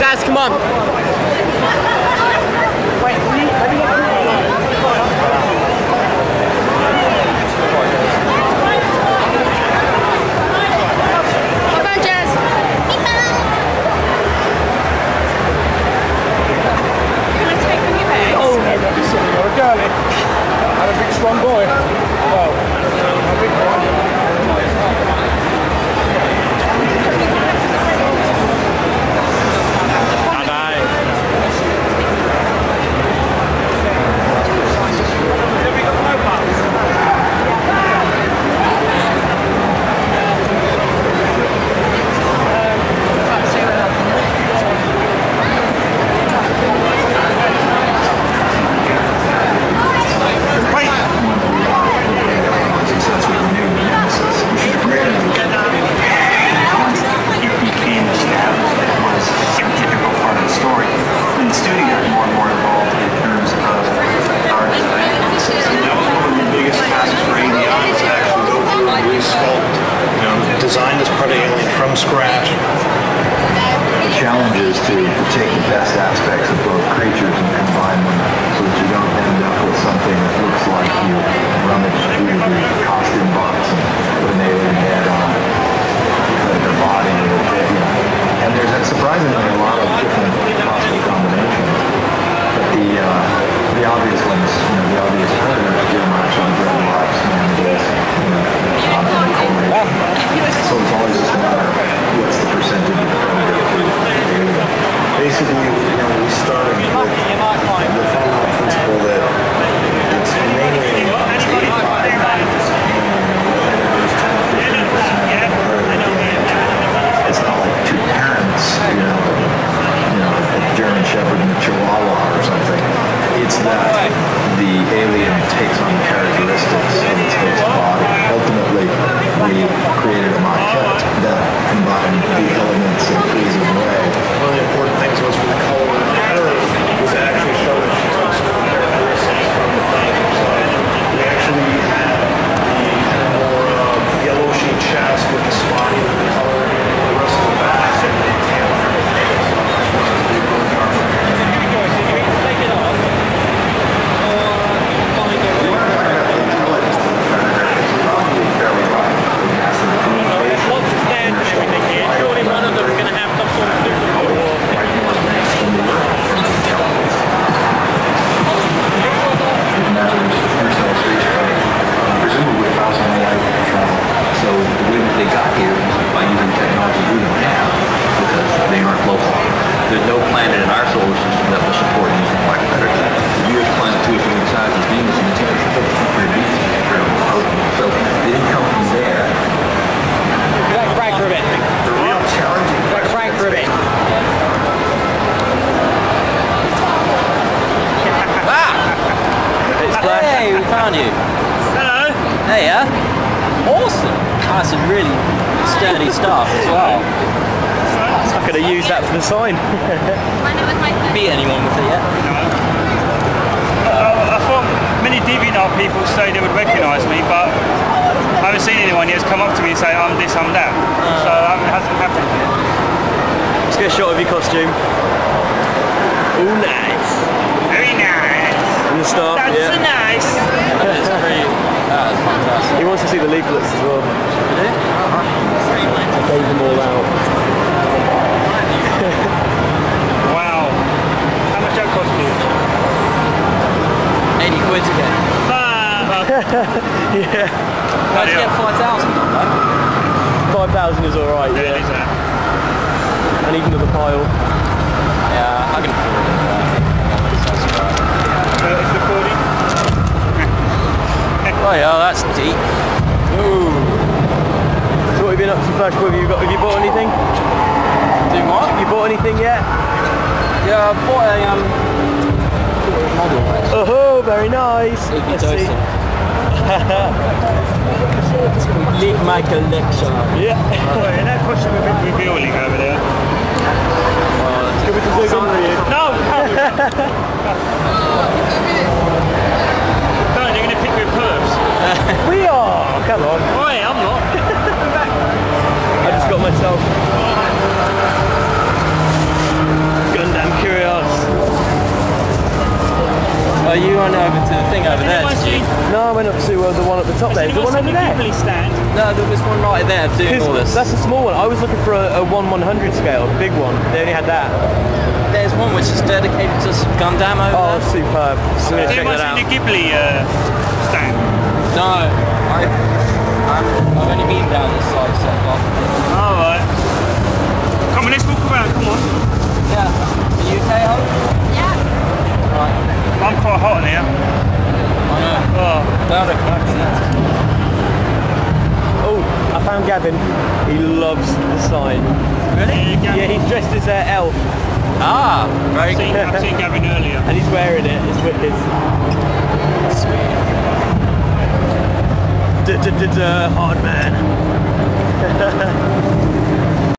Daz, come on. To, take the best aspects of both creatures and combine them so that you don't end up with something that looks like you rummaged through the costume box and put an alien head on their body. you know. And there's surprisingly a lot of different possible combinations. But the uh, the obvious ones, you know, the obvious predators, Jim actually dreadlocks, mandibles, you know, optimal coloration. So it's always just a matter of what's the percentage of predator to alien. Basically, you know, we started with the fundamental principle that it's mainly it's 85 It's not like two parents, you know, you know, a German Shepherd and a Chihuahua or something. It's that the alien takes on characteristics of its host body. Ultimately, we created a maquette that combined the elements in a pleasing way. One of the important things was for the color curve was to actually show that she took certain characteristics from the predator. So we actually had the kind of more uh, yellowishy chest with the spotty with the color, the rest of the back and the tail and everything. So we really darker. Surely one of them is going to have some sort of super presumably a thousand light travel. So the way that they got here is by using technology we don't have because they aren't local. There's no planet in our solar system that will support using black predators. The nearest planet to us in size is Venus, and it's actually pretty big. So they didn't come from there. Like Frank Ribbit. The real challenging Like Frank Ribbit. Hey, we found you. Hello. Hey, yeah. Awesome. That's some really sturdy stuff as well. I'm going to use that for the sign. Beat anyone with it yet? Uh, I thought many DeviantArt people say they would recognise me, but I haven't seen anyone yet come up to me and say I'm this, I'm that. So um, it hasn't happened yet. Let's get a shot of your costume. Oh, nice. Very nice. And the staff, That's yeah. nice. That is pretty. That is fantastic. He wants to see the leaflets as well. I gave them all out. Wow. How much that cost you? 80 quid again. Ah, yeah. How'd you get 5,000 on that? 5,000 is alright, yeah, yeah. is that? And even with the pile. Yeah, I can afford it. That's alright. Uh. Oh yeah, that's deep. Ooh. So what have you been up to, Flash? Have you got? Have you bought anything? Do what? Have you bought anything yet? Yeah, I bought a um model. Oh, very nice. Iggy Leave my collection. Yeah. Oh, that question revealing over there. Uh, Give it to No! you're going to pick me we are! Come on. I'm not. I just got myself. Gundam Curios. Are you on over I went up to uh, the one at the top there. Is the one over there? stand. No, there was one right there doing 'Cause all this. That's a small one. I was looking for a, a 1 100 scale, a big one. They only had that. There's one which is dedicated to Gundam over Oh, there. superb. I'm going to check that out. the Ghibli uh, stand. No, I, I'm, I've only been down this side so far. Alright. Come on, let's walk around, come on. Yeah. Are you okay, hon? Right. I'm quite hot in here. I. Oh. I. Oh, I found Gavin. He loves the sign. Really? Yeah, he's dressed as uh, elf Ah, very I've seen, good. I've seen Gavin earlier. and he's wearing it. It's wicked. Sweet. Hard man.